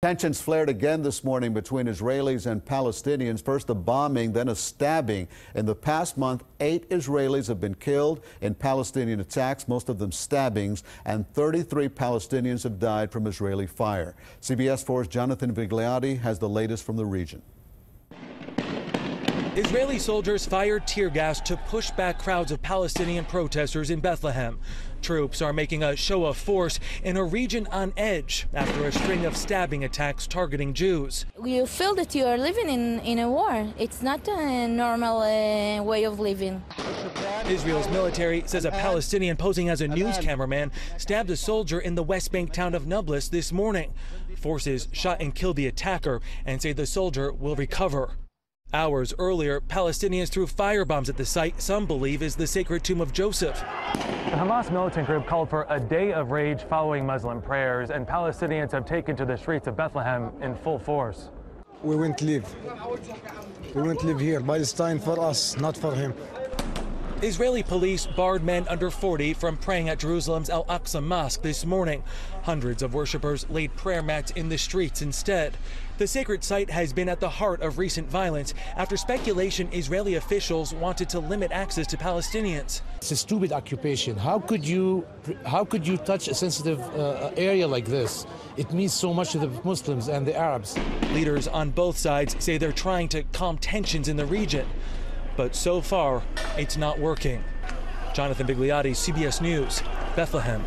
Tensions flared again this morning between Israelis and Palestinians. First a bombing, then a stabbing. In the past month, eight Israelis have been killed in Palestinian attacks, most of them stabbings, and 33 Palestinians have died from Israeli fire. CBS 4's Jonathan Vigliotti has the latest from the region. Israeli soldiers fired tear gas to push back crowds of Palestinian protesters in Bethlehem. Troops are making a show of force in a region on edge after a string of stabbing attacks targeting Jews. You feel that you are living in, in a war. It's not a normal uh, way of living. Israel's military says a Palestinian posing as a news cameraman stabbed a soldier in the West Bank town of Nablus this morning. Forces shot and killed the attacker and say the soldier will recover. Hours earlier, Palestinians threw firebombs at the site some believe is the sacred tomb of Joseph. The Hamas militant group called for a day of rage following Muslim prayers, and Palestinians have taken to the streets of Bethlehem in full force. We won't live. We won't live here. Palestine for us, not for him. Israeli police barred men under 40 from praying at Jerusalem's Al Aqsa Mosque this morning. Hundreds of worshippers laid prayer mats in the streets instead. The sacred site has been at the heart of recent violence after speculation Israeli officials wanted to limit access to Palestinians. It's a stupid occupation. How could you how could you touch a sensitive uh, area like this? It means so much to the Muslims and the Arabs. Leaders on both sides say they're trying to calm tensions in the region. But so far, it's not working. Jonathan Vigliotti, CBS News, Bethlehem.